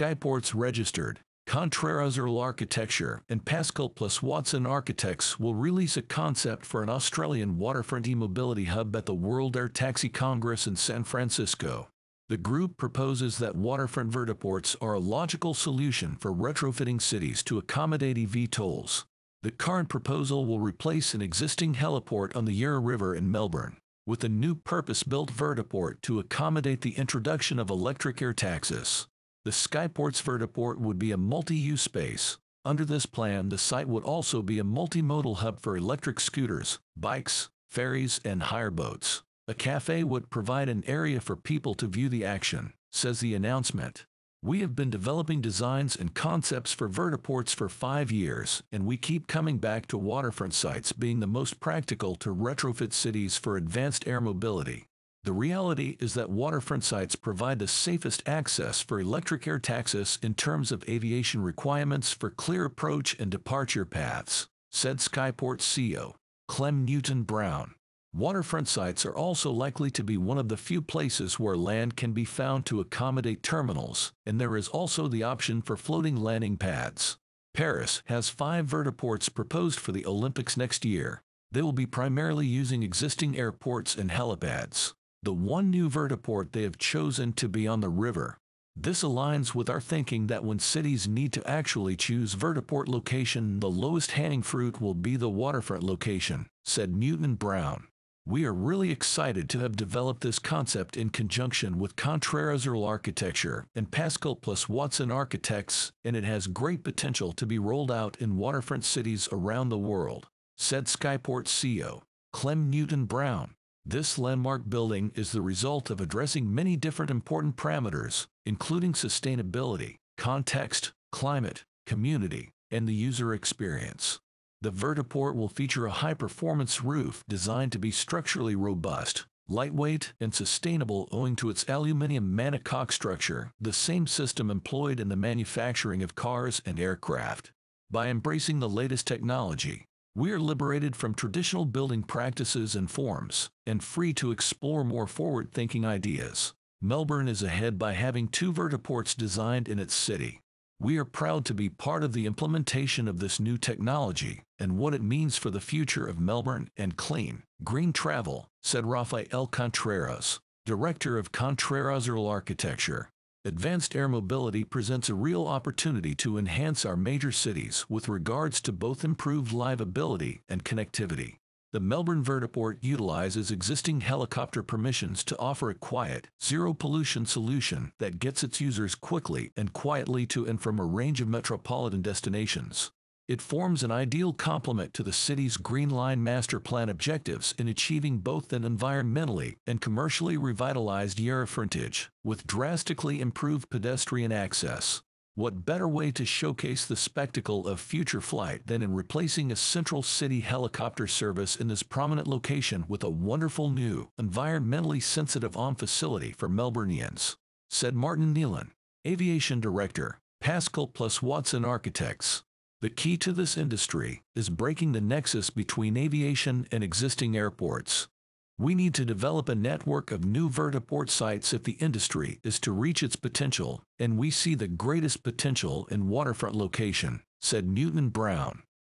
Skyportz registered, Contreras Earl Architecture and Pascall plus Watson Architects will release a concept for an Australian waterfront e-mobility hub at the World Air Taxi Congress in San Francisco. The group proposes that waterfront vertiports are a logical solution for retrofitting cities to accommodate eVTOLs. The current proposal will replace an existing heliport on the Yarra River in Melbourne, with a new purpose-built vertiport to accommodate the introduction of electric air taxis. The Skyportz vertiport would be a multi-use space. Under this plan, the site would also be a multimodal hub for electric scooters, bikes, ferries, and hire boats. A cafe would provide an area for people to view the action, says the announcement. We have been developing designs and concepts for vertiports for five years, and we keep coming back to waterfront sites being the most practical to retrofit cities for advanced air mobility. The reality is that waterfront sites provide the safest access for electric air taxis in terms of aviation requirements for clear approach and departure paths, said Skyport CEO Clem Newton Brown. Waterfront sites are also likely to be one of the few places where land can be found to accommodate terminals, and there is also the option for floating landing pads. Paris has five vertiports proposed for the Olympics next year. They will be primarily using existing airports and helipads the one new vertiport they have chosen to be on the river. This aligns with our thinking that when cities need to actually choose vertiport location, the lowest hanging fruit will be the waterfront location, said Newton Brown. We are really excited to have developed this concept in conjunction with Contreras Architecture and Pascall plus Watson Architects, and it has great potential to be rolled out in waterfront cities around the world, said Skyport CEO Clem Newton Brown. This landmark building is the result of addressing many different important parameters, including sustainability, context, climate, community, and the user experience. The vertiport will feature a high-performance roof designed to be structurally robust, lightweight, and sustainable owing to its aluminium monocoque structure, the same system employed in the manufacturing of cars and aircraft. By embracing the latest technology, we are liberated from traditional building practices and forms, and free to explore more forward-thinking ideas. Melbourne is ahead by having two vertiports designed in its city. We are proud to be part of the implementation of this new technology and what it means for the future of Melbourne and clean, green travel, said Rafael Contreras, director of Contreras Architecture. Advanced air mobility presents a real opportunity to enhance our major cities with regards to both improved livability and connectivity. The Melbourne Vertiport utilizes existing helicopter permissions to offer a quiet, zero-pollution solution that gets its users quickly and quietly to and from a range of metropolitan destinations. It forms an ideal complement to the city's Green Line Master Plan objectives in achieving both an environmentally and commercially revitalized Yarra frontage, with drastically improved pedestrian access. What better way to showcase the spectacle of future flight than in replacing a central city helicopter service in this prominent location with a wonderful new, environmentally sensitive OM facility for Melburnians, said Martin Nealon, Aviation Director, Pascall plus Watson Architects. The key to this industry is breaking the nexus between aviation and existing airports. We need to develop a network of new vertiport sites if the industry is to reach its potential, and we see the greatest potential in waterfront location, said Newton Brown.